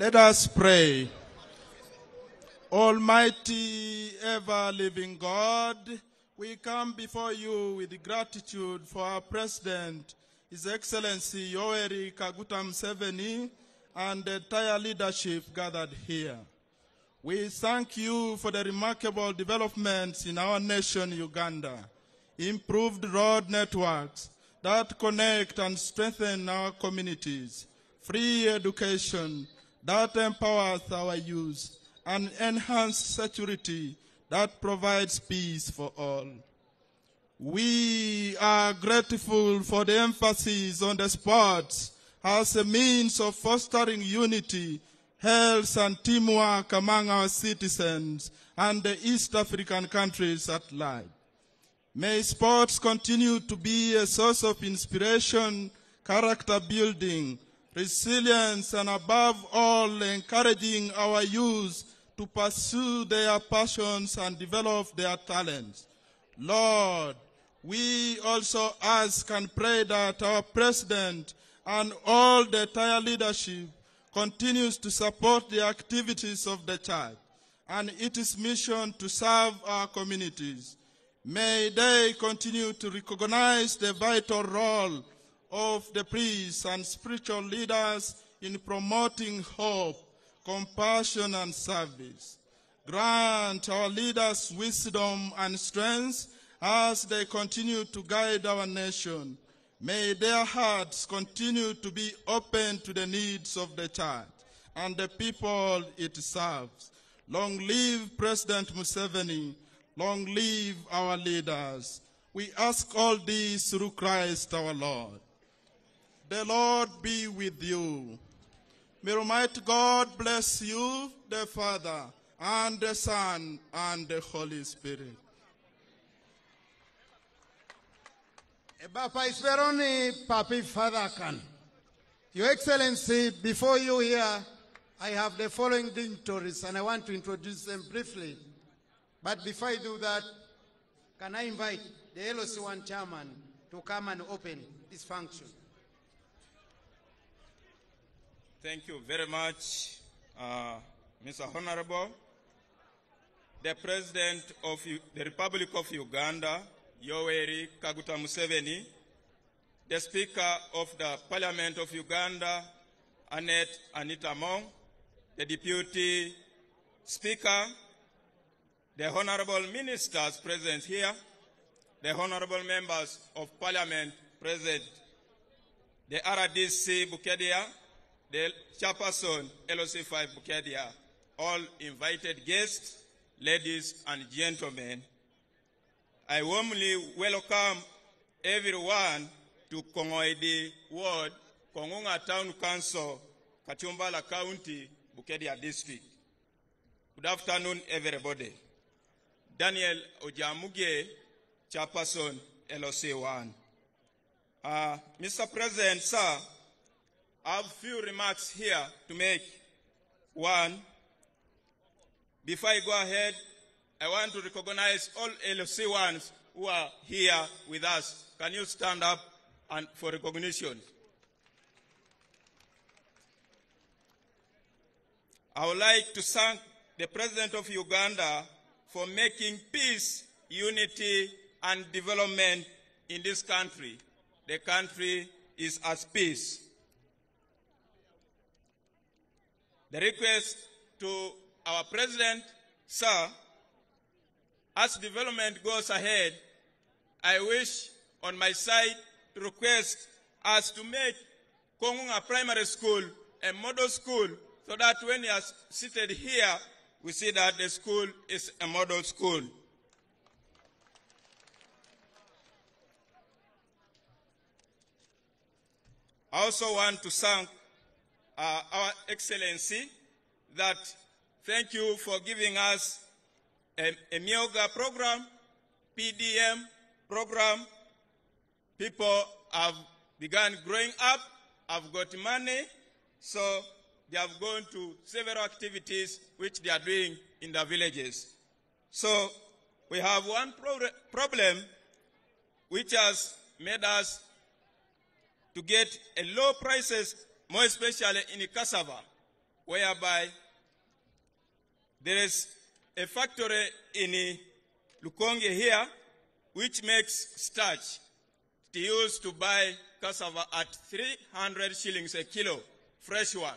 Let us pray. Almighty, ever living God, we come before you with gratitude for our President, His Excellency Yoweri Kaguta Museveni, and the entire leadership gathered here. We thank you for the remarkable developments in our nation, Uganda, improved road networks that connect and strengthen our communities, free education that empowers our youth, and enhanced security that provides peace for all. We are grateful for the emphasis on the sports as a means of fostering unity, health, and teamwork among our citizens and the East African countries at large. May sports continue to be a source of inspiration, character building, resilience, and above all, encouraging our youth to pursue their passions and develop their talents. Lord, we also ask and pray that our president and all the entire leadership continues to support the activities of the church and its mission to serve our communities. May they continue to recognize the vital role of the priests and spiritual leaders in promoting hope, compassion, and service. Grant our leaders wisdom and strength as they continue to guide our nation. May their hearts continue to be open to the needs of the church and the people it serves. Long live President Museveni. Long live our leaders. We ask all this through Christ our Lord. The Lord be with you. May Almighty God bless you, the Father, and the Son, and the Holy Spirit. Bapa Isveroni Papi Fadakan. Your Excellency, before you here, I have the following dignitaries and I want to introduce them briefly. But before I do that, can I invite the LOC1 chairman to come and open this function? Thank you very much, uh, Mr. Honorable. The President of U- the Republic of Uganda, Yoweri Kaguta Museveni, the Speaker of the Parliament of Uganda, Annet Anita Among, the Deputy Speaker, the Honorable Ministers present here, the Honorable Members of Parliament present, the RDC Bukedea, the chairperson LOC5 Bukedea, all invited guests, ladies and gentlemen, I warmly welcome everyone to Kongoidi Ward, Kongunga Town Council, Kachumbala County, Bukedea District. Good afternoon, everybody. Daniel Ojamuge, chairperson LOC1. Uh, Mr. President, sir, I have a few remarks here to make. One, before I go ahead, I want to recognize all LC1s who are here with us. Can you stand up and for recognition? I would like to thank the President of Uganda for making peace, unity, and development in this country. The country is at peace. The request to our president, sir, as development goes ahead, I wish on my side to request us to make Kongunga Primary School a model school so that when you are seated here, we see that the school is a model school. I also want to thank uh, Our Excellency that thank you for giving us a, a Mioga program, PDM program. People have begun growing up, have got money, so they have gone to several activities which they are doing in the villages. So we have one pro- problem which has made us to get a low prices, more especially in cassava. whereby there is a factory in Lukonge here which makes starch to use to buy cassava at 300 shillings a kilo, fresh one.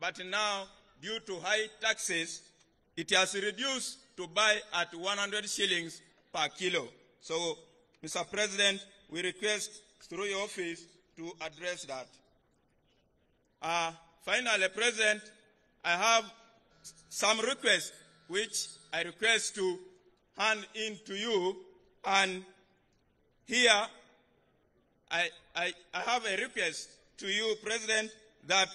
But now, due to high taxes, it has reduced to buy at 100 shillings per kilo. So, Mr. President, we request through your office to address that. Uh, finally, President, I have some requests which I request to hand in to you. And here, I, I, I have a request to you, President, that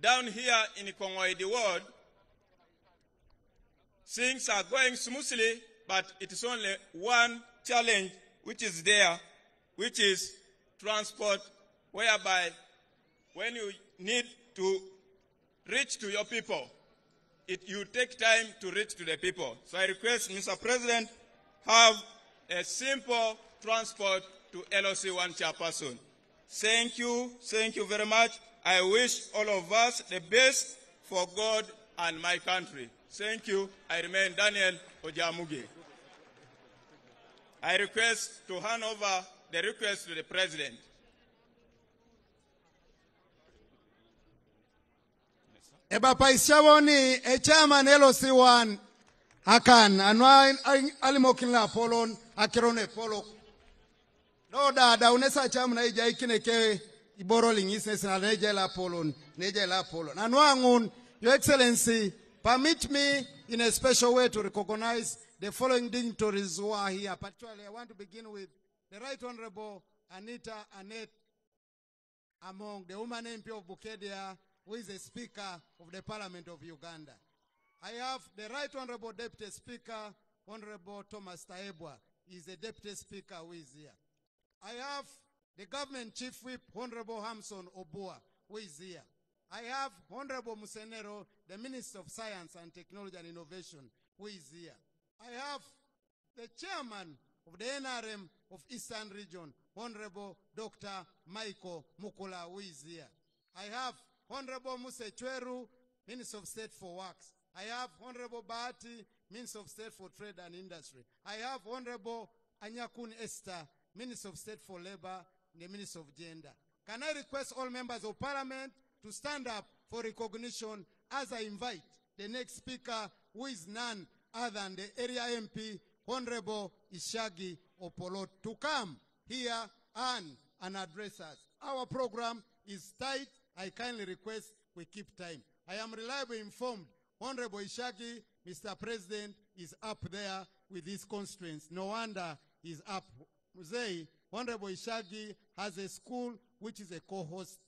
down here in the Kongoidi Ward, things are going smoothly, but it is only one challenge which is there, which is transport, whereby when you need to reach to your people, it, you take time to reach to the people. So I request, Mr. President, have a simple transport to LOC one chairperson. Thank you, thank you very much. I wish all of us the best for God and my country. Thank you. I remain Daniel Ojamugi. I request to hand over the request to the President. Ebapaishaboni echairman LOC1 akan anwa alimokinla polon akirone polo. Do dada unesa cham na ija ikine ke iboro lingis na neje la polon neje la polon. Anwa ngun your excellency permit me in a special way to recognize the following dignitaries who are here. Particularly i want to begin with the right honorable anita anet among the woman mp of bukedea who is a speaker of the parliament of uganda I have the Right Honorable Deputy Speaker, Honorable Thomas Tayebwa. Is the Deputy Speaker who is here. I have the Government Chief Whip, Honorable Hamson Obua, who is here. I have Honorable Musenero, the Minister of Science and Technology and Innovation, who is here. I have the Chairman of the NRM of Eastern Region, Honorable Dr. Michael Mukula, who is here. I have Honorable Musa Ecweru, Minister of State for Works. I have Honorable Bahati, Minister of State for Trade and Industry. I have Honorable Anyakun Esther, Minister of State for Labor, the Minister of Gender. Can I request all members of Parliament to stand up for recognition as I invite the next speaker, who is none other than the area MP, Honorable Ishagi Opolot, to come here and, and address us. Our program is tight. I kindly request we keep time. I am reliably informed Honorable Ishagi, Mr. President, is up there with his constraints. No wonder he's up. Muzei, Honorable Ishagi has a school which is a co-host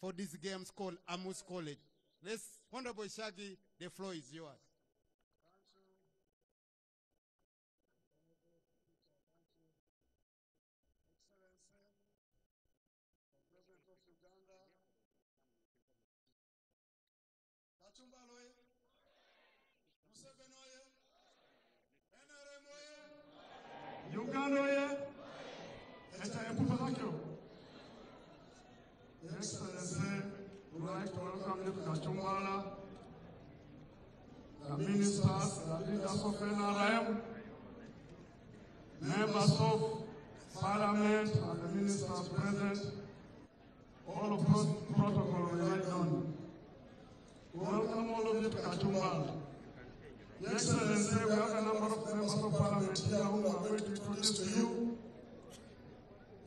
for these games called Amus College. Let's, Honorable Ishagi, the floor is yours. Kachumbalo oye! Museveni oye! NRM oye! Uganda oye! Echa epupa lakyo. Your Excellency, would like to welcome you to Kachumbala, the ministers, leaders of NRM, members of Parliament, and the ministers present, all protocol we laid down. Welcome all of you to. Your Excellency, we have a number of members of parliament here whom are going to introduce to you.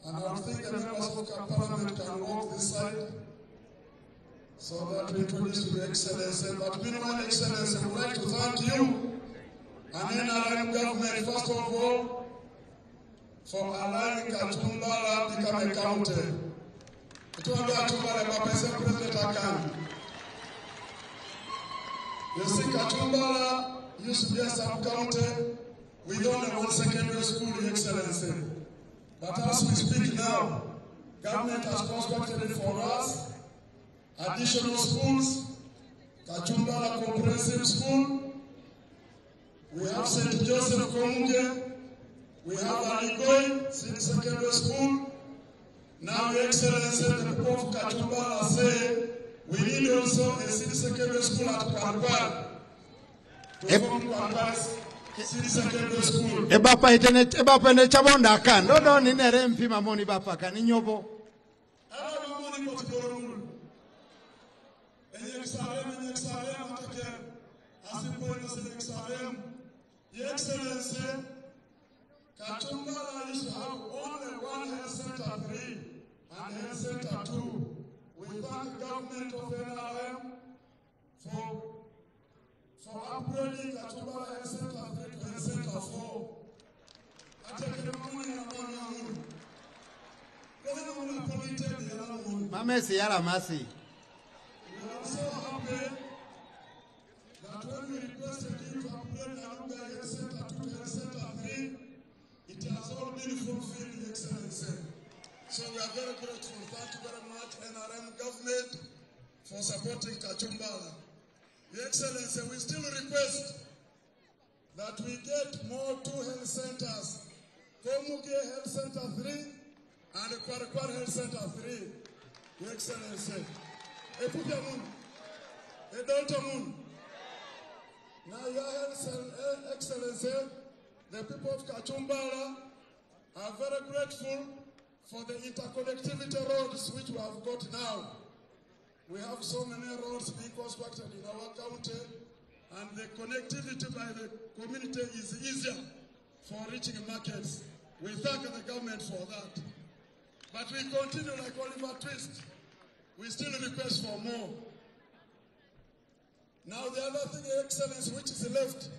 And I think the members of parliament can walk this side so that we introduce Your Excellency. But minimum Excellency, I would like to thank you and NRM government, first of all, for allowing Kachumbala to become a county. Tuambia Kachumbala, Papa President Akani. You see, Kachumbala used to be a sub-county with only one secondary school, Your Excellency. But as we speak now, government has constructed for us additional schools, Kachumbala Comprehensive School, we have St. Joseph Komunge, we have Aligoi Secondary School. Now, Your Excellency, the Prof. Katumba say We need also a city secondary school at Kwarkwar. To form Kwarkwar's city secondary school. ebapa itene ebapa ne chabonda kan. No, no, ni nere mpima moni bapa kan inyobo Yerusalem, Your Excellency, Kachumbala used to have only one health center three and health center two. We thank the government of NRM for for upgrading Kachumbala health center three to health center four. Atake mamoni na mwana mulu. Kwenye mwana appointed the other one. mamesi yala masi We are so happy that when we requested you to upgrade Naruga Health Center to Health Center 3, it has all been fulfilled, Your Excellency. So we are very grateful. Thank you very much, NRM government, for supporting Kachumbala. Your Excellency, we still request that we get more two health centers. Komuge Health Center 3 and Kwarakwar Health Center 3. Your Excellency. Epupya Mun. Edolta Mun. Now, Your Excellency, the people of Kachumbala are very grateful for the interconnectivity roads which we have got now. We have so many roads being constructed in our county, and the connectivity by the community is easier for reaching markets. We thank the government for that. But we continue like Oliver Twist. We still request for more. Now the other thing, Your Excellency, which is left,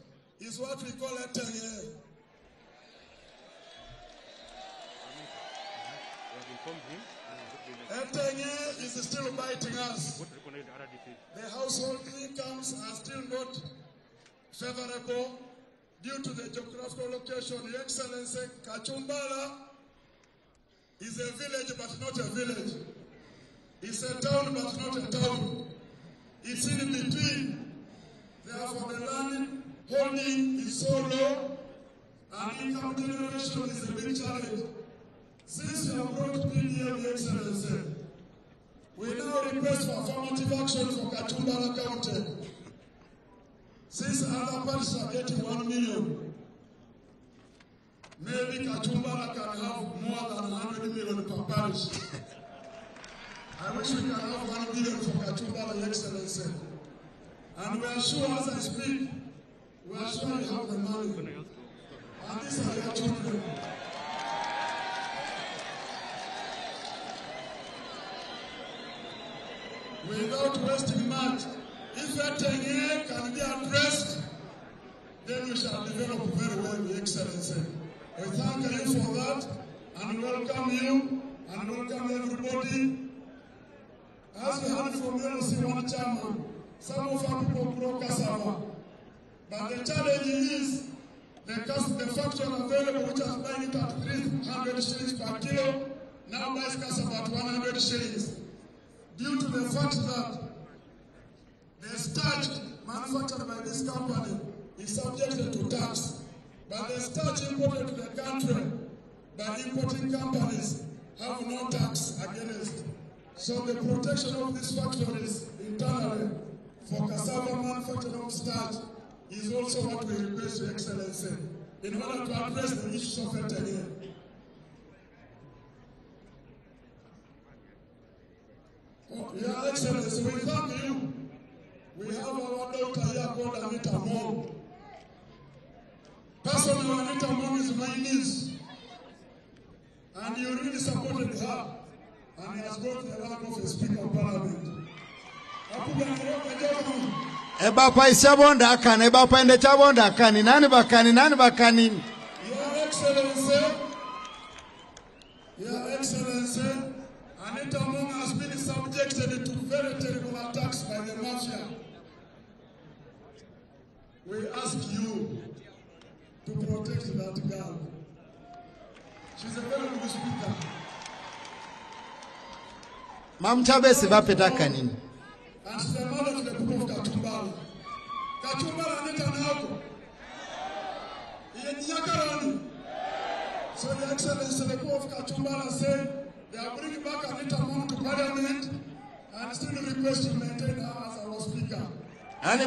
is what we call a tenure. Etenye is still biting us. The household incomes are still not favorable due to the geographical location. Your Excellency, Kachumbala is a village but not a village. It's a town but not a town. It's in between. Therefore, the land holding is so low, and income generation is a big challenge. Since we have brought PDM, Your Excellency, we now request for affirmative action for Kachumbala County. Since other parties are getting one million, maybe Kachumbala can have more than 100 million per parish. I wish we can have one million for Kachumbala, Your Excellency. And we are sure as I speak, we are sure you have the money. And these are your children. Without wasting much, if here can be addressed, then we shall develop very well, Your Excellency. We thank you for that and welcome you and welcome everybody. As we heard from one chairman, some of our people grow cassava. But the challenge is the, cost, the factual available, which has buying it at 300 shillings per kilo, now buys cassava at 100 shillings. Due to the fact that the starch manufactured by this company is subjected to tax, but the starch imported to the country by importing companies have no tax against. So the protection of these factories internally for cassava manufacturing of starch is also what we request Your Excellency in order to address the issues of FNTNA. Your Excellency, we thank you. We have our daughter here called Anita Among. Personally, Anita Among is my niece. And you really supported her. And he has got the rank of a Speaker of Parliament. Akuga Nairobi, Jokun. ebapa ishabonda akan ebapa ende chabonda akani nani bakani nani bakani Your Excellency, to protect that girl. She's a very good speaker. mamchabesi bapeta kanini And she's a mother to the people of Katumbala. Katumbala Anita Nako. Nyakarani. So the Excellency, the people of Katumbala said they are bringing back Anita Mong to Parliament and still request to maintain her as our speaker. Ani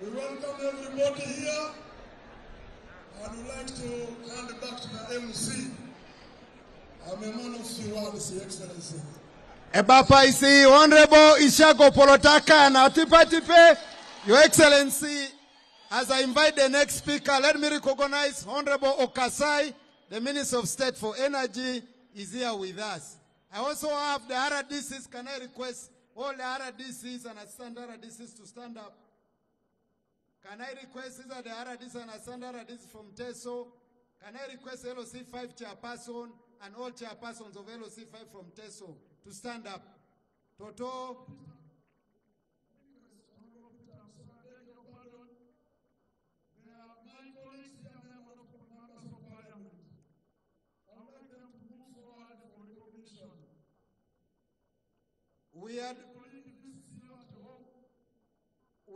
we welcome everybody here. I would like to hand it back to the MC. I'm a man of few words, Your Excellency. Ebapa isi Honorable Ishago Polotaka na tipatipe. Your Excellency, as I invite the next speaker, let me recognize Honorable Okasai, the Minister of State for Energy, is here with us. I also have the RDCs. Can I request all the RDCs and assistant RDCs to stand up? Can I request are the RDCs and assistant RDCs from TESO? Can I request LOC 5 chairperson and all chairpersons of LOC 5 from TESO to stand up? Toto, are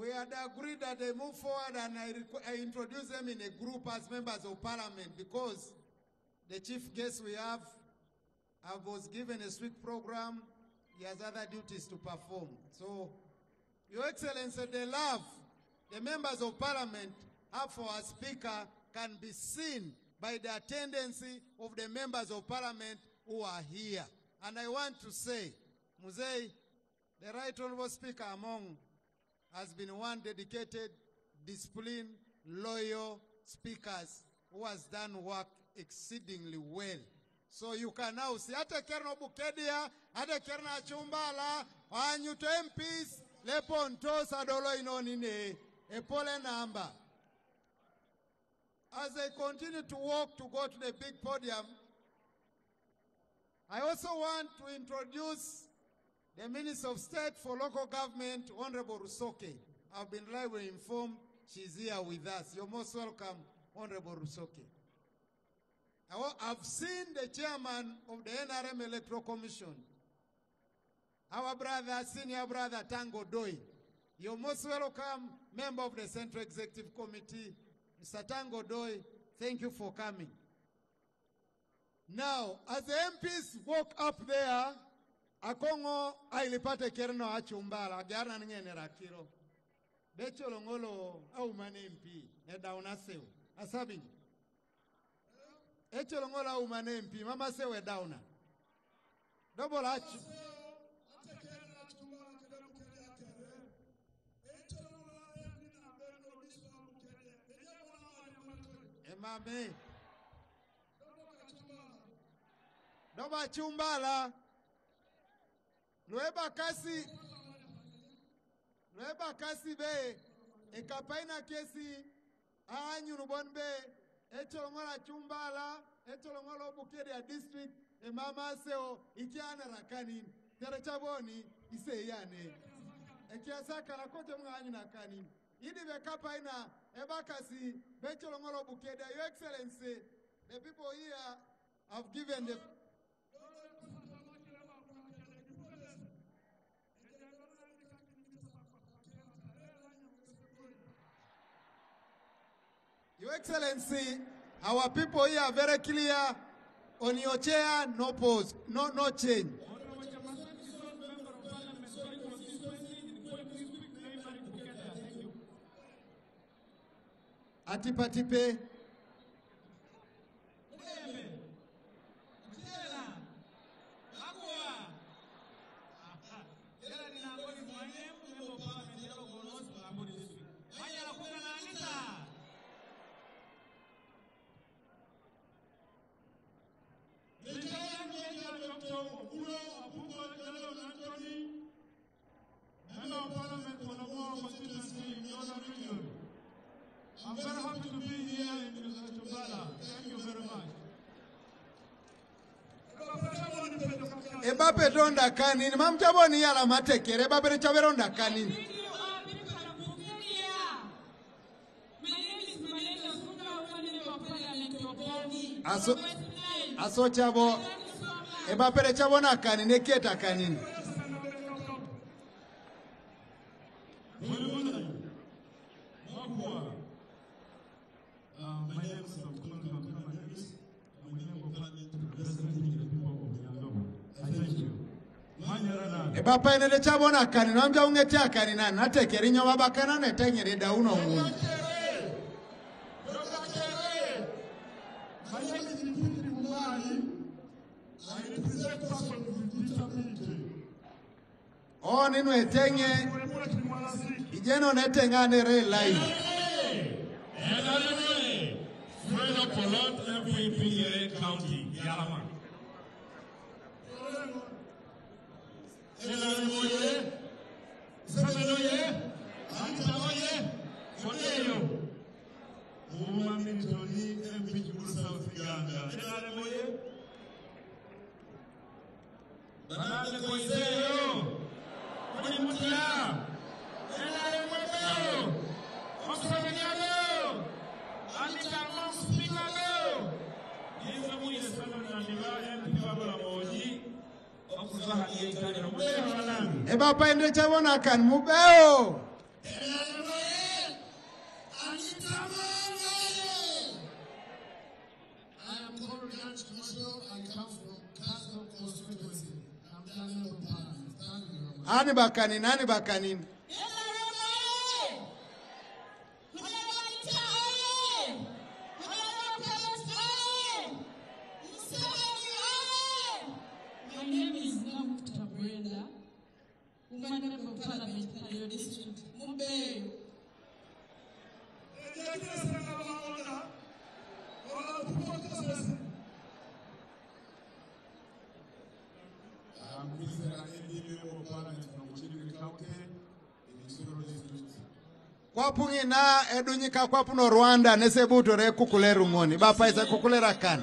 we had agreed that they move forward and I, I introduce them in a group as members of parliament because the chief guest we have, I was given a strict program. He has other duties to perform. So, Your Excellency, the love the members of parliament have for our speaker can be seen by the attendance of the members of parliament who are here. And I want to say, Muzei, the right honorable speaker among has been one dedicated, disciplined, loyal speakers who has done work exceedingly well. So you can now see, hata Kerno Bukedea, hata Kerna Chumbala, Wanyuto MPs, Leponto Sadolo Inonine, Epole number. As they continue to walk to go to the big podium, I also want to introduce the Minister of State for Local Government, Honorable Rusoke. I've been reliably informed she's here with us. You're most welcome, Honorable Rusoke. I've seen the chairman of the NRM Electoral Commission, our brother, senior brother Tanga Odoi. You're most welcome, member of the Central Executive Committee, Mr. Tanga Odoi. Thank you for coming. Now, as the MPs walk up there, akong'o ailipate kerno achumbala agarna ning'ene rakiro becholo ng'olo aumane mp e daun asew asabiny echolo ng'olo aumane mp mama asew e dauna dobol ach emame doba chumbala. Lueba kasi. Lueba kasi be. Ekapaina kesi. Anyu nubon be. Echolongola chumbala. Echolongola obukeria district. Emama seo. Ikiana rakani. Tere chaboni. Ise yane. Ekiasaka na kote mga anyu nakani. Idi be kapaina. Ebakasi. Becholongola obukeria. Your Excellency. The people here have given the Your Excellency, our people here are very clear. On your chair, no pause, no no change. Member kanini mamchaboni yala matekere babere chaveronda kanini. Aso aso chabo ebapere chabona kanini eketa kanini. Ah, my name is Abdul papa ene dechabona akani nambia ungeti akani nani? Natekeri nyoma bakana netengeri dauno mungu Oh, nino etenge ijeno netengane re live Further Polot, every PA county. 노예, 세배 노예, 안타노예, 존예요. 오만 민촌이 MP 주부 사우스가 대단한 노예. 나한테 뭐 보이세요. 우리 무지야. 대단한 거예요. 어서오세요. 안타노 스피커요. 이성우의 사람이 아니라 MP가 바라보지. Parliament. Thank you very much. ani bakanini ani bakanini your district mumbeyo ejakireseraga bamona olatukokozese I'm pleased that any member of parliament from Uchidiri County in Isoro district. kwapung'ina edunyika kwapuno rwanda nesebuto rekukulera ung'oni bapaisa kukulera kani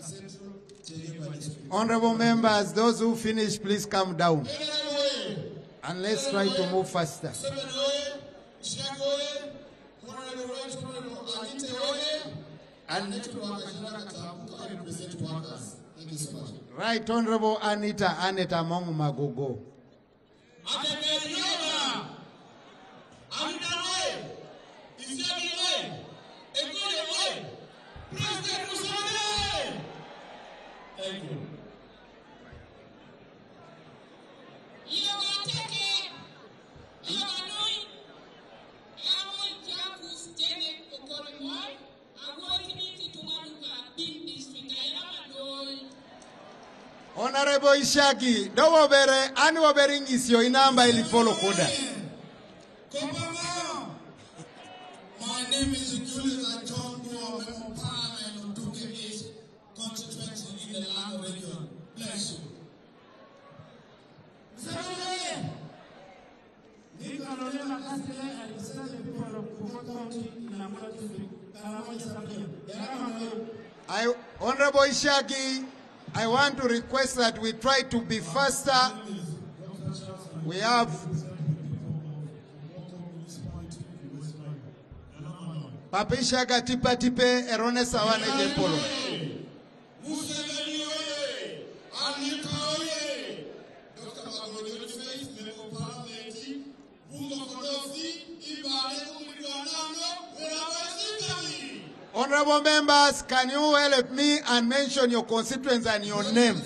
Central, Geneva district. honorable members those who finish please come down. And let's try to move faster and right honorable anita aneta mongu magogo shaki dowobere ani wobere ngisio inamba ilifolo kuda I, Honorable Ishaki, i want to request that we try to be faster. We have papa ishaka tipatipe erone sawane Museveni oye! Anita oye! Member of Parliament, Bunga Kodosi, Ibale Kumidwanano, Werawasikami. Honorable members, can you help me and mention your constituents and your name?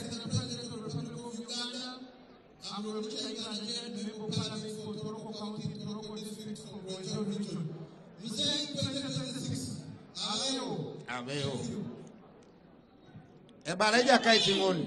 Abeyo. Ebaleja kaitingoni.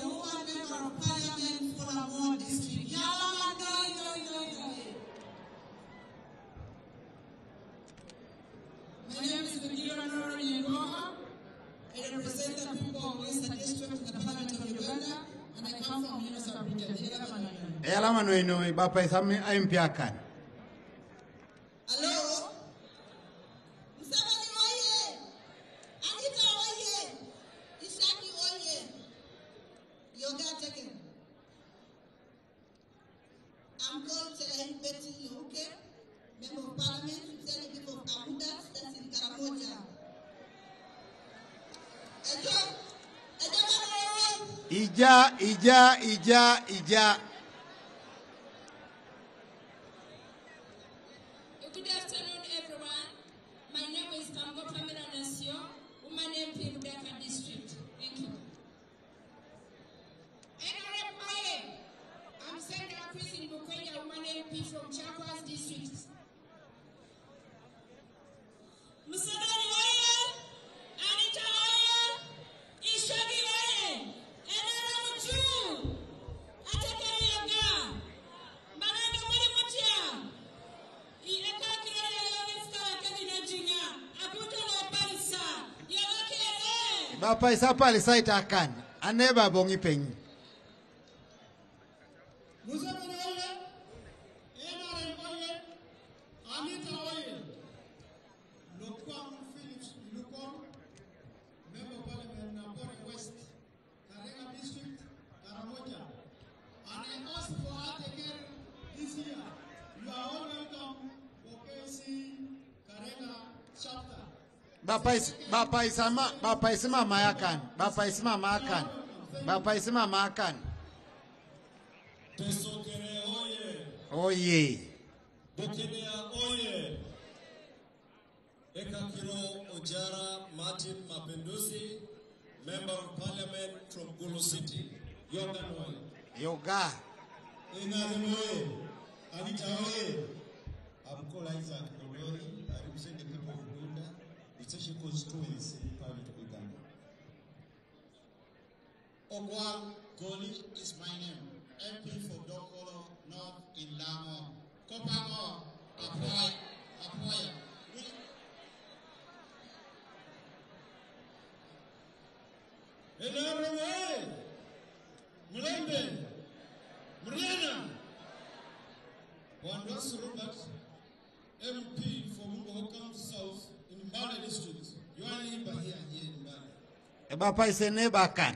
the woman. My name is. I represent the people of District in the Parliament of Uganda, and I come from of. Eyalama no bapa isami. Hello? ìjà ìjà ìjà. Bapa isapa alisaita akan. Bapak Isama, Bapak Ismama makan, Bapak Ismama makan, Bapak Ismama akan. Oye. Eka Kiro Ojara Martin Mapinduzi, Member of Parliament from Gulu City, Yoga Noy. Yoga. Inarimoye, Anita Oye, Abukola Isaac Odori, Arimisendi A constituency, Parliament of Uganda. Ogwal Goli is my name. MP for Dokolo North in Lamo. Kopamo, Apoy, Apoya. bapaisene é bakan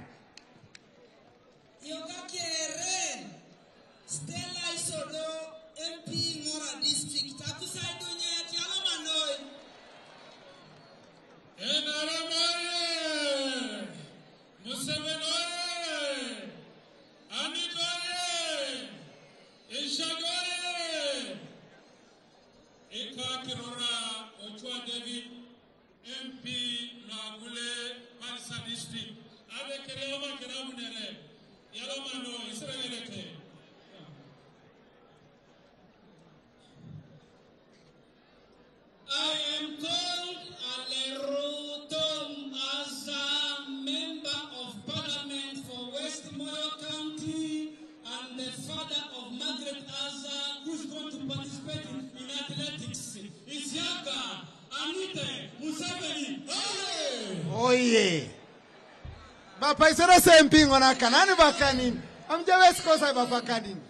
mwanaka nani vakanini amja vesikosa vapakanini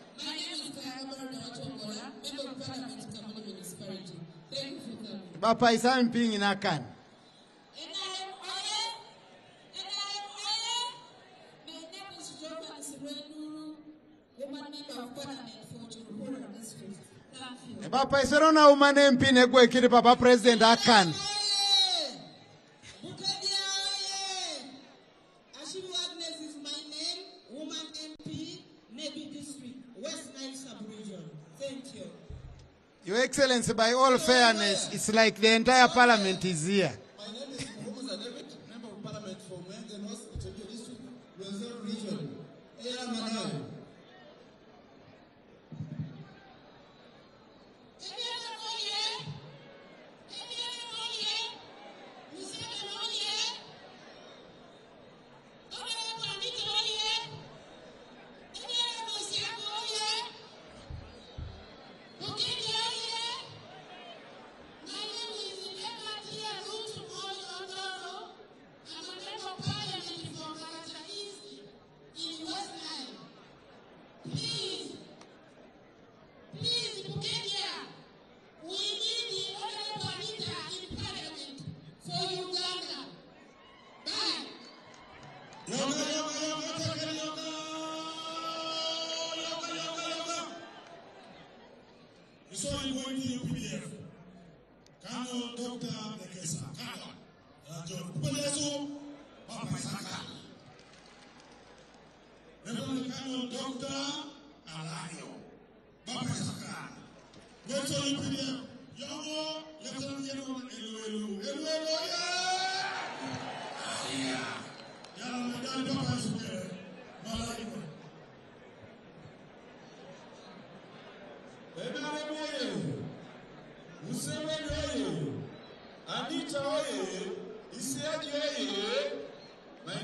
vapaisa mpingi nakani vapaisero na umane papa by all fairness, it's like the entire parliament is here.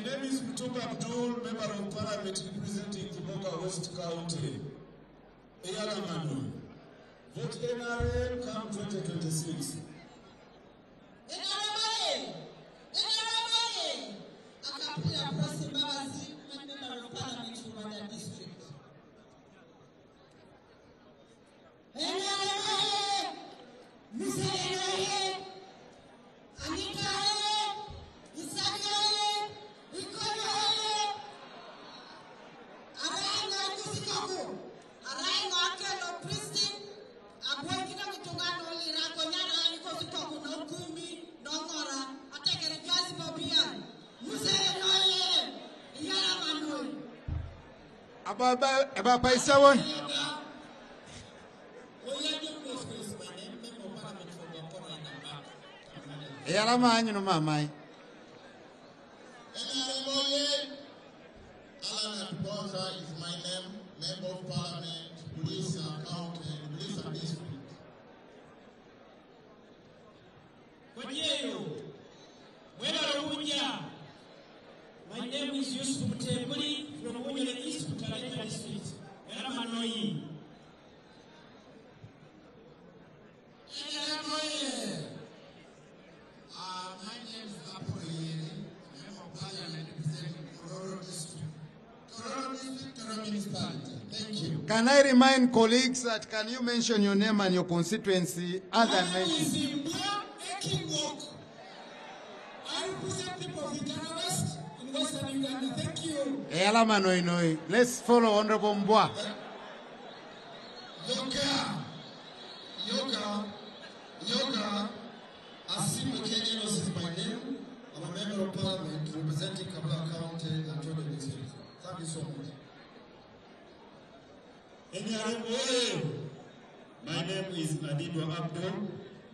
My name is Mutuk Abdul, member of parliament representing Kiboka West County. Eyala Manu. Vote NRA come 2026. someone? Yala ma anyinu ma mai. colleagues that can you mention your name and your constituency other than mentioning? I represent people of Uganda in Western Uganda. Thank you. Eh, Yala noi. Let's follow Honorable Mbwa. Yoka, Yoka, Yoka. Asimu Kenyanos is my name. I'm a member of parliament representing Kabla County and Jordan District. Thank you so much. My name is Adido Abdul,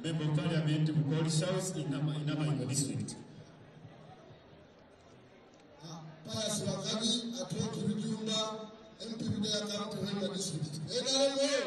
Member of Parliament of Gold South in Namaimo District. Pius Wakagi, Atwaki Rujumba, MP Rudea District. Member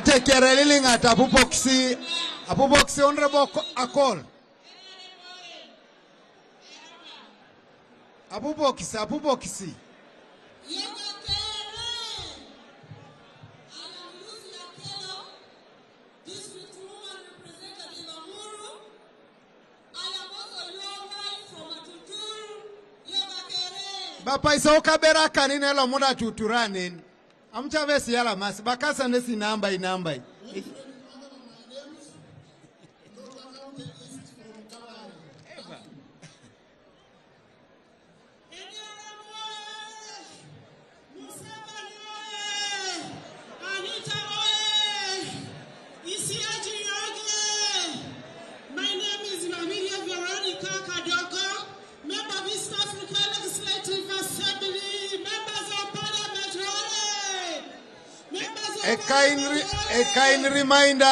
ate kere liling'ata apupokisi apupokisi honorable akol. Apupokisi apupokisi bapaisa okabera kanine lo muda tuturanin amukyaba esiyala masi bakasa nesinambayi nambayi A kind, a kind reminder,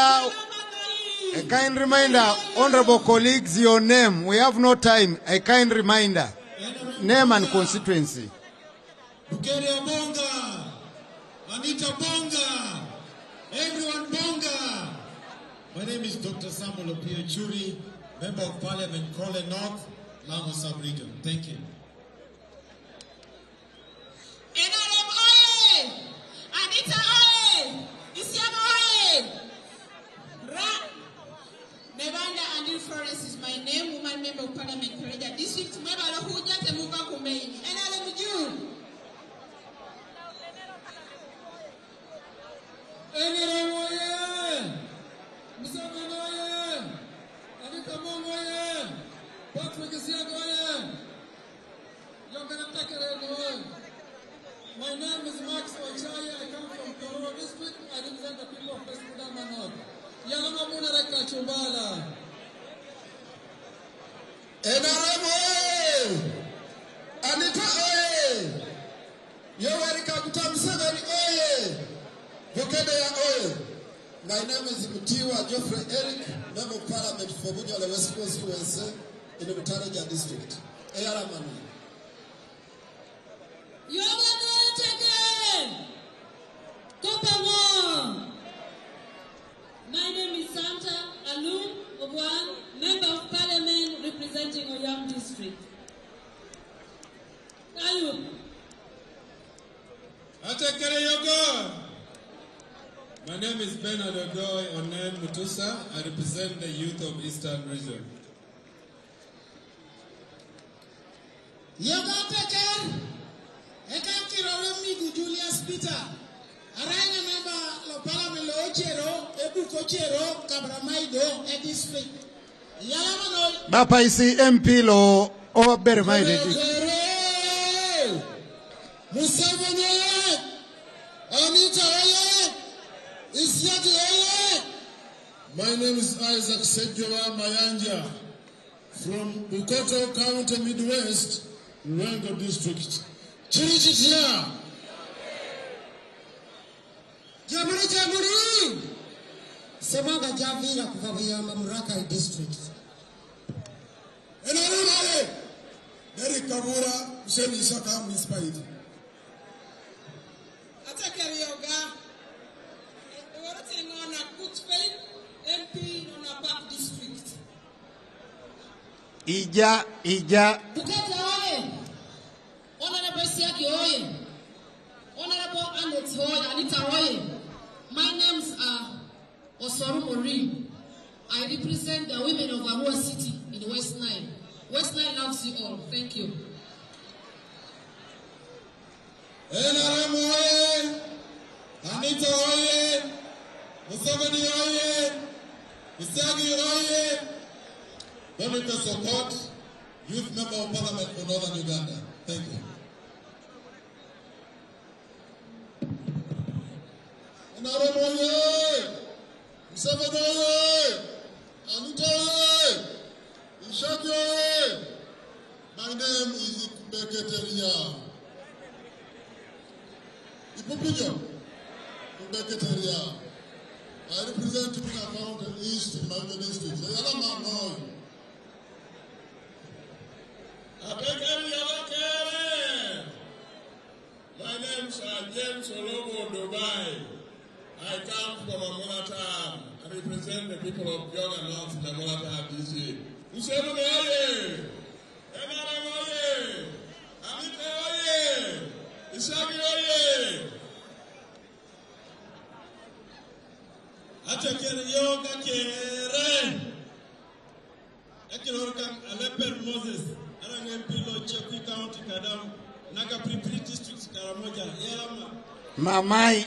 a kind reminder, honorable colleagues, your name. We have no time. A kind reminder, name and constituency. Bukele Bonga, Anita Bonga, everyone Bonga. My name is Dr. Samuel Opio Churi, Member of Parliament, Kole North, Lamu Sub-Region. Thank you. NRM Oye, Anita Oye, Isiaga Oye. Ra- Nevanda Andrew Flores is my name, woman member of Parliament, Kareja District, of Huja Temuka Kumei, NRM June. NRM oye! Museveni oye! Anita Among oye! Patrick Isiagi oye! Yongana Tekere oye! My name is Max Ochaya. I come from Kororo district. I represent the people of West Kudama North. Yalama Muna Kachumbala. NRM! Anita oye! Yoweri Kaguta Museveni oye! Vokedea oye! My name is Mutiwa Geoffrey Eric, Member of Parliament for Bunyole West Constituency in the Mutareja District. Eyaramani. Yogane again. Kopamon. My name is Santa Alum Obwan, Member of Parliament representing Oyam District. Ayub. Atekere Yogo, My name is Bernard Odoy Onen Mutusa. I represent the youth of Eastern Region. Yogateker, Ekankirolo Migu Julius Peter, Aranya member of Parliament Lo Ochero, Bapa ici MP lo o bermai de dit. Museveni Anita Isiatu My name is Isaac Sejoa Mayanja from Bukoto County Midwest, Rango District. Chirichitia. Jamuri Jamuri. semanga javira kuva buyamba mu rakai district. Enaulale neri kabura hussein isaka municipality atekerioga eworetingona eh, kutfein mp na park district. Ija ija. Bukata oye. Honorable siaki oye. Honorable anet oye anita oye. My names are Osoru Maureen. I represent the women of Arua City in West Nile. West Nile loves you all. Thank you. NRM oye! Anita oye! Museveni oye! Isagi oye! Donate support youth member of parliament for northern Uganda. Thank you. NRM oye! Savana oye! Anuta oye! My name is Ikubeke Ipupinyo, Ikubeke I represent Tuna Mountain East Mountain District. Yala Mamoy. Abekari Yalakere! My name is James Olobo Dubai. I come from Amulata. I represent the people of Yoga North in district. Museveni oye! I'm oye! Anita oye! Isagi oye! Atakere yoga kere! I'm Aleper Moses, arang MP I'm Chekwi County Kadam, Naga Pripri District Karamoja, Yalama. mamai,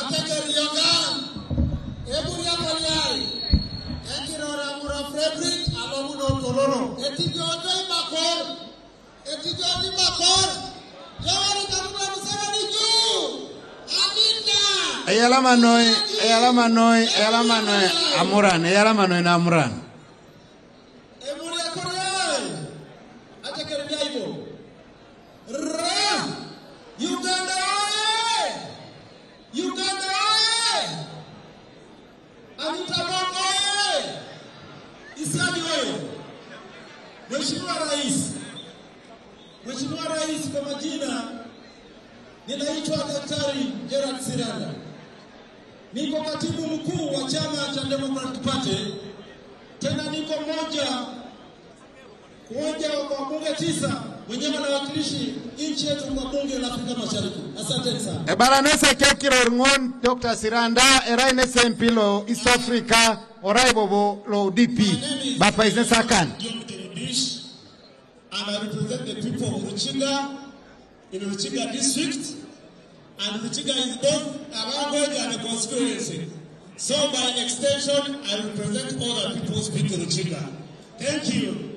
Ambedkar Yogan, Eburia Moriari, Ekirora Mura Frederick, Abamuno Toloro, Etijọ́ ọjọ́ ìmàkọ́r, Etijọ́ ọjọ́ ìmàkọ́r, Yọ̀wọ́n ìtàkùn ọdún sẹ́wọ́n ní jù, Amina. Eyala manoi, eyala manoi, eyala manoi, Amuran, eyala manoi na Amuran. Eburia Moriari, Ajakere Daibo, Ra, Uganda. Anita Bongo oye! Isiani oye! Mheshimiwa Rais, Mheshimiwa Rais, kwa majina ninaitwa Daktari Gerard Siranda, niko katibu mkuu wa chama cha Democratic Party, tena niko moja moja wa bunge tisa mwenyewe wanawakilishi nchi yetu kwa bunge la Afrika Mashariki. Asante sana. Ebaranese kekiro ngon Dr. Siranda, eraine mpilo East Africa, oraibobo lo DP, bapa isne sakan. And I represent the people of Ruchinga in Ruchinga district, and Ruchinga is both Arangoja and a constituency. So by extension, I represent all the people speaking Ruchinga. Thank you.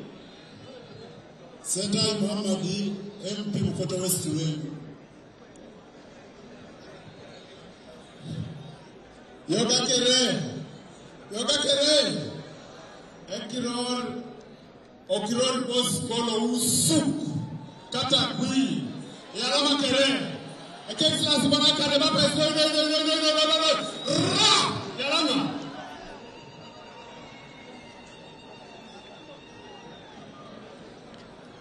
Sentai Muhammadi, MP Mukoto West Wing. Yoga Kere, Yoga Kere, Ekirol, Okirol was Kolo Usuk, Kata Kui, Yarama Kere, Excellency Baraka de Baba is no, no, no, no, no, no, no, no. Ra! Yarama.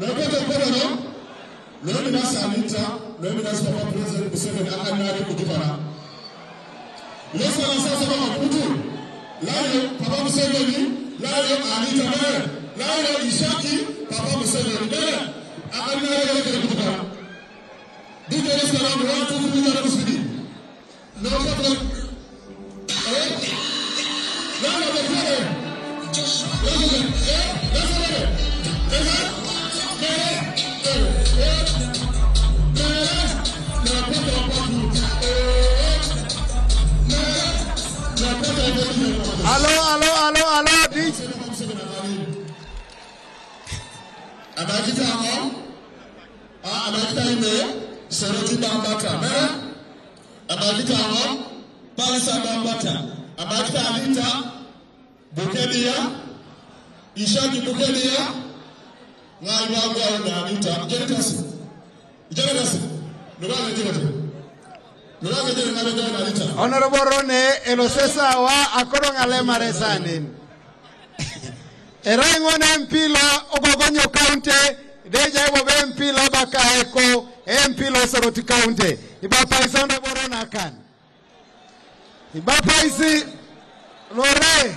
Lọ́pẹ́tẹ gbọ́dọ̀ lọ. Lọ́mí náà sàmì ta, lọ́mí náà sọ́kọ́ pírẹ́sìdẹ̀ Bùsẹ̀fẹ̀ ní Akanari Kùtùbàrà. Lọ́sọ̀rọ̀ sọ́sọ̀rọ̀ Kùtù, láàyò Papa Bùsẹ̀fẹ̀ ní, láàyò Àníta bẹ́ẹ̀, láàyò Ìṣáàkì Papa Bùsẹ̀fẹ̀ bẹ́ẹ̀, Akanari Kùtùbàrà. Dídé ní sọ̀rọ̀ mi wọ́n tún fún mi lọ́dún sí ni. Lọ́pẹ́tẹ Lọ́pẹ́tẹ Lọ́pẹ́tẹ Lọ́pẹ́tẹ ya ishakibukeni ya ngalwagwaonamuta jeretasi kasi nobagejerete nobagejere ngabegaonalita honorable rone elose wa akoro ng'ale mare erangu na mpilo ogogonyo kaunte. Deja iwo be mpilo baka eko. E mpilo soroti kaunte. Ibapa ibapaisi honorable rone akani ibapa isi lore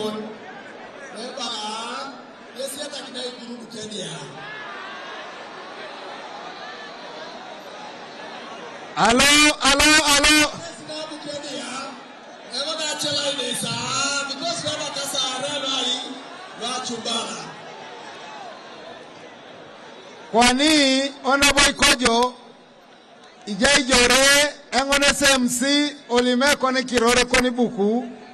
mon me ba yesia takida iduru kutenia alo alo alo. Ẹgbẹ́ náà kyẹ́lá yìí lè sá because bẹ́ẹ̀ bá ká sá rẹ́ lọ yìí wàá tún bá a. kwani honorable ikojo ijaijo re eng'one smc olimekoni buku.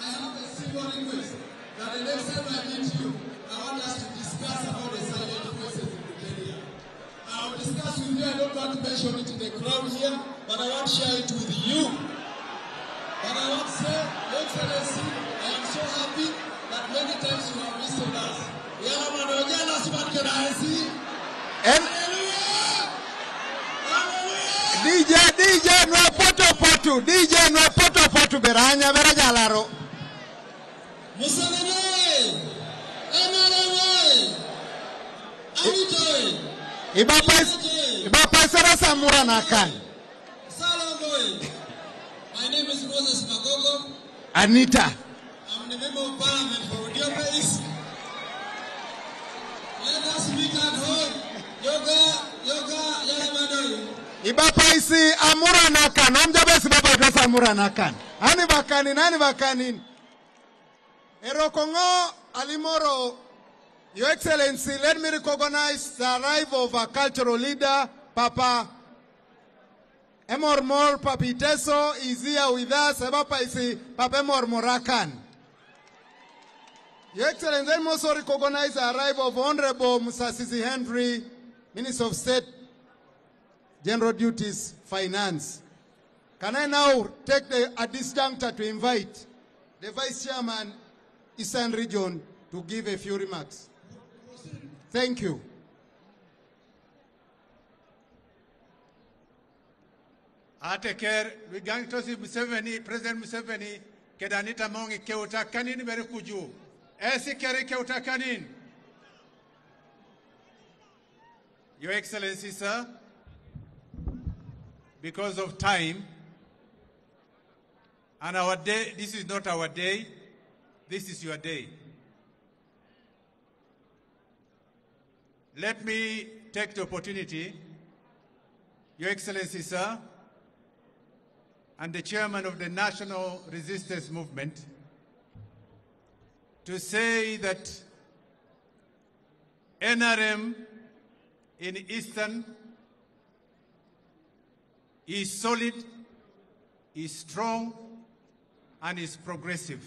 I have a single request that the next time I meet you, I want us to discuss about the silent voices in Nigeria. I will discuss with you. I don't want to mention it in the crowd here, but I want to share it with you. But I want to say, Excellency, I am so happy that many times you have visited us. Dj dj no poto dj no poto beranya bera jalaro ibapaisira samura nakani My name is Moses Magogo. Anita. I'm the member of parliament for Udio Place. Let us meet at home. Yoga, yoga, yalamadoi. ibapaisi amuranakani amjabesi bapaitasa amuranakani ani vakanini ani vakanini erokongo alimoro your excellency let me recognize the arrival of a cultural leader papa Emormor Papiteso is here with us. Ebapa isi Papemor Morakan. Your Excellency, I also recognize the arrival of Honorable Musasizi Henry, Minister of State, General Duties, Finance. Can I now take the, at this juncture to invite the Vice Chairman, Eastern Region, to give a few remarks? Thank you. ateker wigang tosi Museveni President Museveni kedanita mongi keuta kanin bere kuju esi keri keuta kanin Your Excellency sir because of time and our day this is not our day this is your day let me take the opportunity Your Excellency sir and the chairman of the National Resistance Movement to say that NRM in Eastern is solid, is strong, and is progressive.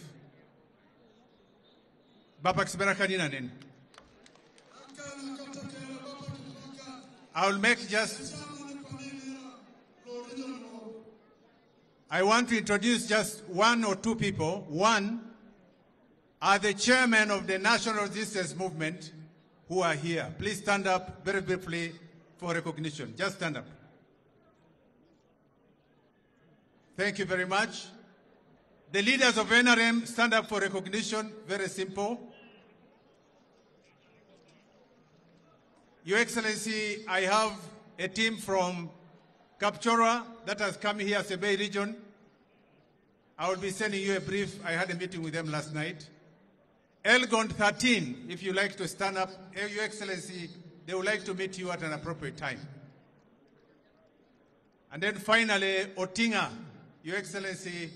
Bapak Siberakaninanin. I will make just I want to introduce just one or two people. One are the chairman of the National Resistance Movement who are here. Please stand up very briefly for recognition. Just stand up. Thank you very much. The leaders of NRM stand up for recognition. Very simple. Your Excellency, I have a team from Kapchorwa that has come here Bay region. I will be sending you a brief. I had a meeting with them last night. Elgon 13, if you like to stand up, Eh, Your Excellency, they would like to meet you at an appropriate time. And then finally, Otinga, Your Excellency,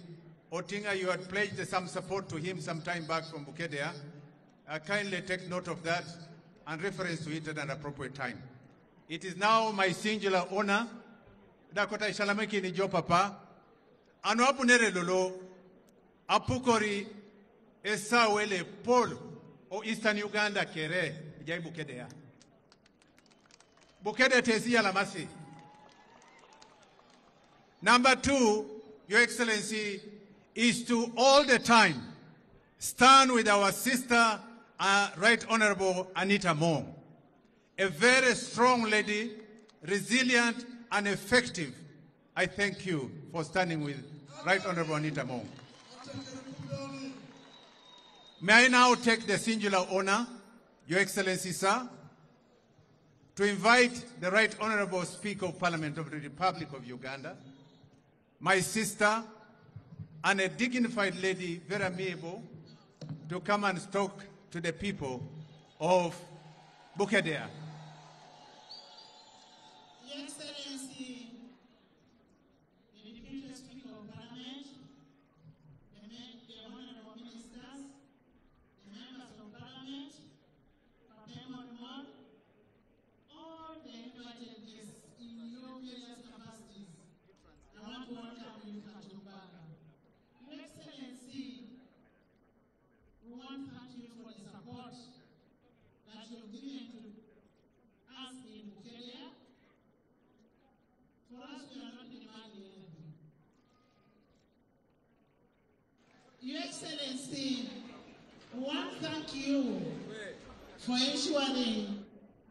Otinga, you had pledged some support to him some time back from Bukedea. Uh, kindly take note of that and reference to it at an appropriate time. It is now my singular honor dakota ishalameki ni jo papa ano apunere lolo apukori esawele paul o eastern uganda kere jai bukede ya bukede tesi ya lamasi number two your excellency is to all the time stand with our sister uh, right honorable anita among a very strong lady resilient and effective. I thank you for standing with Right Honorable Anita Among. May I now take the singular honor, Your Excellency, sir, to invite the Right Honorable Speaker of Parliament of the Republic of Uganda, my sister, and a dignified lady, very amiable, to come and talk to the people of Bukedea. For ensuring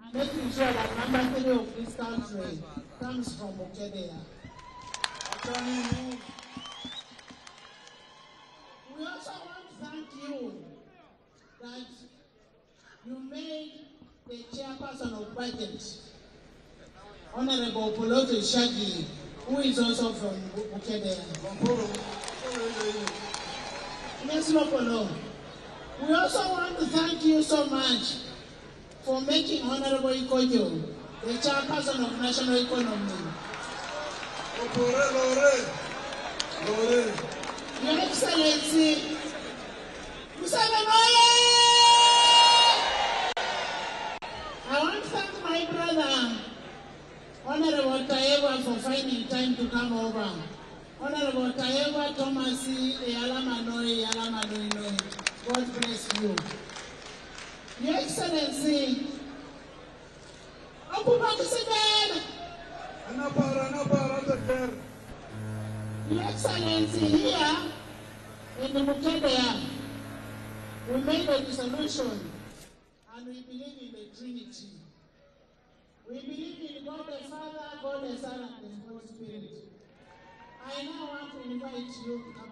and making sure that three of this country comes from Bukedea. We also want to thank you that you made the chairperson of budget Honorable Poloto Shagi, who is also from Bukedea. Yes, Lopolo. We also want to thank you so much for making Honorable Ikojo the chairperson of national economy. Your Excellency, Museveni oye! I want to thank my brother, Honorable Tayewa for finding time to come over. Honorable Tayewa Thomas Yalamanoi Yalamanoi. God bless you. Your Excellency, Okumatisibele. Anapara, anapara, Dr. Your Excellency, here in the Bukedea, we made a resolution and we believe in the Trinity. We believe in God the Father, God the Son, and the Holy Spirit. I now want to invite you to come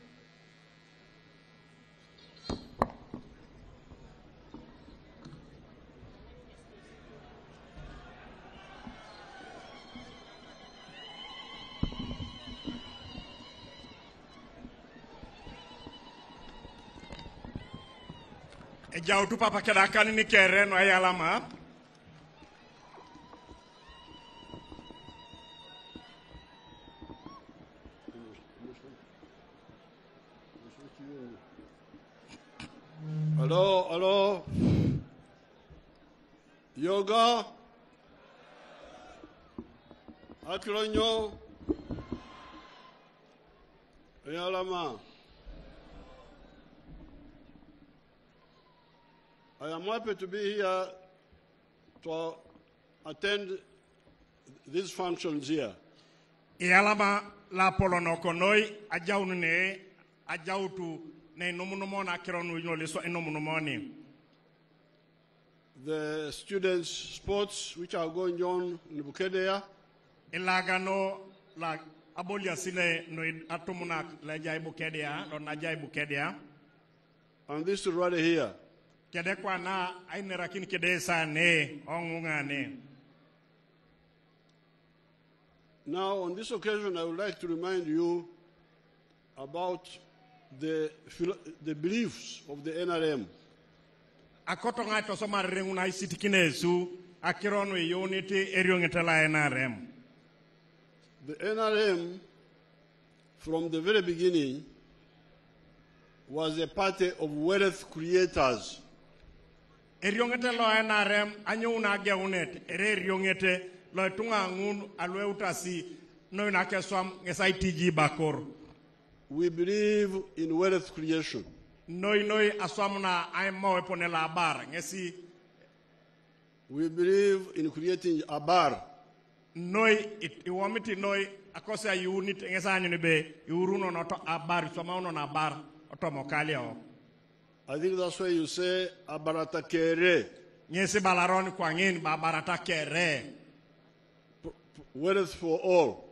jawtu papa keda ini ni keren ay ya, lama. Halo, alo. Yoga. Atronyo. Ay ya, lama. I am happy to be here to attend these functions here. La polono konoi ajaunu ne ajautu ne nomunomo na kironu nyole so enomunomo ni. The students' sports which are going on in Bukedea, Ilagano la abolia sile no atumuna la jai bukedea lo na jai bukedea. and this is right here. Kede kwa na aine rakini kede sa ne ongunga ne. Now, on this occasion, I would like to remind you about the, the beliefs of the NRM. Akoto ngai to somar renguna isiti kinesu akironu unity eriongetela NRM. The NRM, from the very beginning, was a party of wealth creators. Eriongete lo NRM geunet ere eriongete lo tunga ngun alwe utasi no ina keswam ngesai tiji bakor We believe in wealth creation. noi noi aswam na ai mo pone la bar ngesi We believe in creating a bar. noi it iwamiti noi akose a unit ngesa anyune be iuruno no to abar swama uno na bar otomo kali o I think that's why you say abarata kere. ngesi balaron kwa ngin ba barata kere Wealth for all.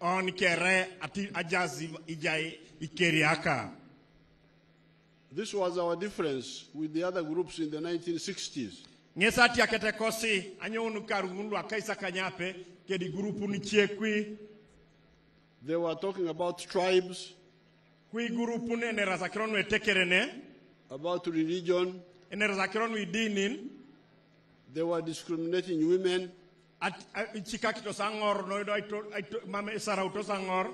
on kere ati ajazi ijai ikeri aka This was our difference with the other groups in the 1960s. ngesa ati akete kosi anyunu karungu akaisa kanyape kedi grupu ni chiekwi They were talking about tribes, kwi grupu ne ne rasa kironu etekerene about religion. ene rasa kironu idinin They were discriminating women. at chika kito sangor no do aito aito mame sara uto sangor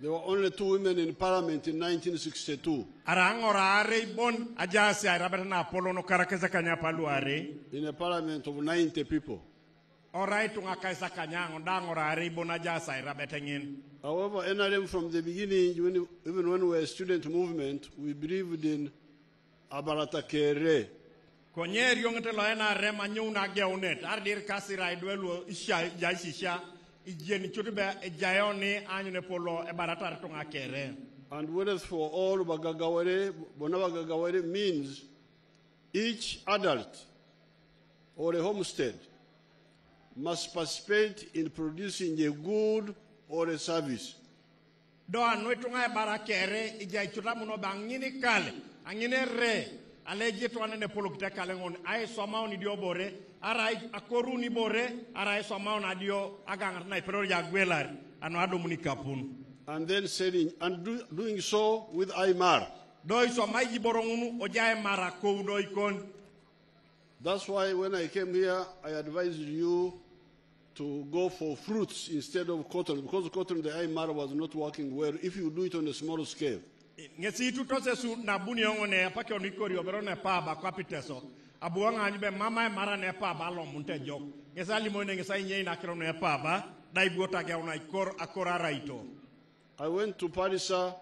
There were only two women in parliament in 1962. ara angora are bon ajasi ara na apolo no karakeza kanya paluare. In a parliament of 90 people. orai tunga kaisa kanya bon betengin However, NRM from the beginning, even when we were a student movement, we believed in abaratakeere konye eriyong'ete lo ena rem anyu nageunet ardir kasira idwelo isha jaishisha ijen chutibe ejayoni anyune polo ebaratar tunga kere. And whereas for all bagagawere bonabagagawere means each adult or a homestead must participate in producing a good or a service. Do anwetunga ebarakere ijaichutamuno bang'ini kale. Angine re ale jeto anene polo kita kalengon. Ai somao ni dio bore ara akoru ni bore ara somao na dio agang na pero ya gwelar. Ano ado muni kapun. And then saying, and do, doing so with Aymar. doi so mai giborongunu o jae mara ko doi kon. That's why when I came here, I advised you to go for fruits instead of cotton, because cotton, the Aymar was not working well. If you do it on a small scale. Ngesi tu tose su na buni yongo ne pake oni kori obero ne pa ba kwa piteso. Abuwa ngani be mama e mara ne pa ba lo munte jok. Ngesa limo ne ngesa nyei na kero ne pa ba dai buota ga una ikor akora raito. I went to Parisa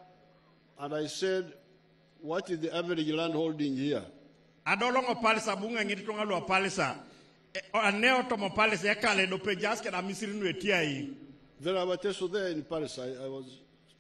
and I said, what is the average land holding here? adolongo Parisa bunga ngiti tonga lo palisa. E, aneo tomo Parisa ekale kale do pe jaske na misiri nu hii There are teso there in Paris. I, I was,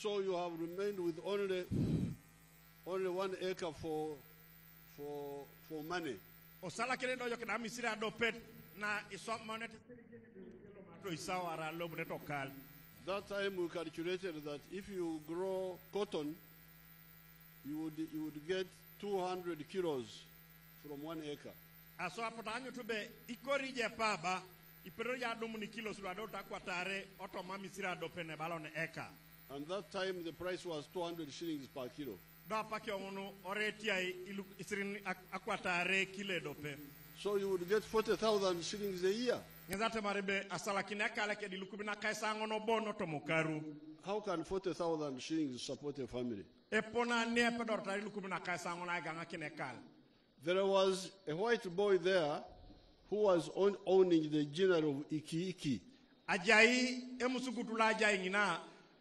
so you have remained with only only one acre for for for money. osala kele dojo ke da misiri pet na iso monete to isawara lo ne to kal That time we calculated that if you grow cotton, you would you would get 200 kilos from one acre. aso apota anyo to be ikori je paba ipero ya domu ni kilo sulu ado ta kwatare oto mami sira do pene balon eka And that time the price was 200 shillings per kilo. do apake onu oreti ai ilu isirin ak- akwatare kile do pe So you would get 40,000 shillings a year. ngezate maribe asala kine kala ke dilukubina kaisa ngono bono to mukaru How can 40,000 shillings support a family? epona ne pedor tari lukubina kaisa ngono ai ganga kine kala There was a white boy there who was own, owning the general of Iki Iki.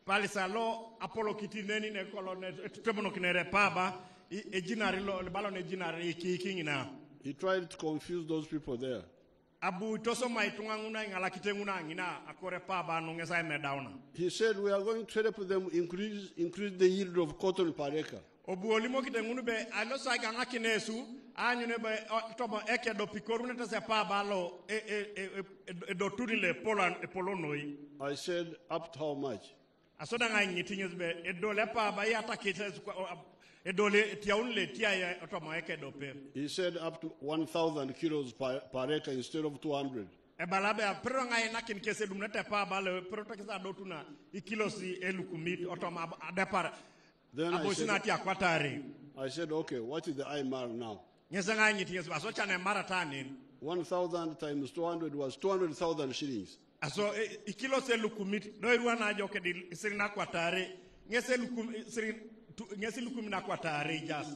Palisalo apollo kitineni ne kolone temono kinere paba e jinari lo balon e jinari ki ki ngina He tried to confuse those people there. abu toso mai tunga nguna ngala kitenguna ngina akore paba nunge ngesa me dauna He said, We are going to help them increase, increase the yield of cotton per acre. obu olimo kitengunu be alo sa ganga kinesu anyu ne be tobo eke do pikoru ne tase paba lo e e e, e, e do turi le polo e polonoi I said, Up to how much? asoda nga nyi tinyo zbe edole pa ba ya takita edole tiaun le tia ya otoma eke dope he said up to 1000 kilos per, acre instead of 200 e balabe a pero nga ina kin kese dum nete pa ba le pero do tuna i kilos e i elukumit a depar then abosina tia kwatari i said okay what is the imr now? Nyesa nga nyi tinyo zbe asocha ne mara tanin 1000 times 200 was 200,000 shillings aso e- i kilo se lukumit do irwa na jo ke di siri na kwatari ngese lukum sirin tu- ngese lukum na kwatari jas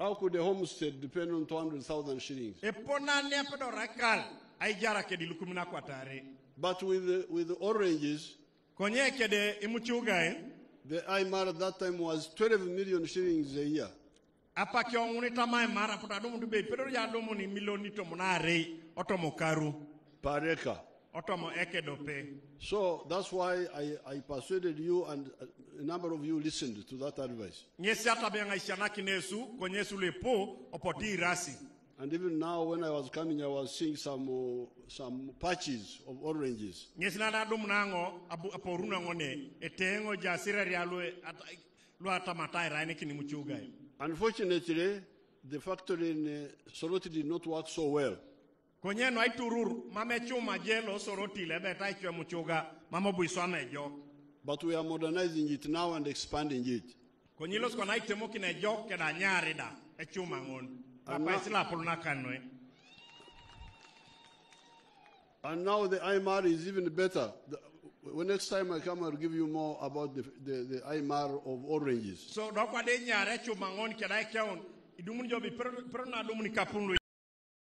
How could a homestead depend on 200,000 shillings? e pona ne pedo rakal ai jara ke di lukum na kwatari But with the, with the oranges, konye ke de imuchuga eh the IMAR at that time was 12 million shillings a year. apa ke unita tamae mara pota domu du be pedo ya domu ni milioni to mona rei otomo karu per acre. Otomo ekedope. So that's why I, I persuaded you, and a number of you listened to that advice. nyesi ata be ngai shana kinesu konyesu lepo opoti rasi And even now, when I was coming, I was seeing some uh, some patches of oranges. nyesi na domu nango aporuna ngone etengo ja sirari alwe lo ata lo matai raini kini muchuga e Unfortunately, the factory in uh, Soroti did not work so well. Konye no ai turur mame chuma jelo soroti le chwe muchuga. Mamo buiso amejo But we are modernizing it now and expanding it. konye los kona itemo kine jo ke da nyari da. E chuma ngon. And apa now- kanwe. And now the IMAR is even better. The, when next time I come, I'll give you more about the, the, the IMAR of oranges. so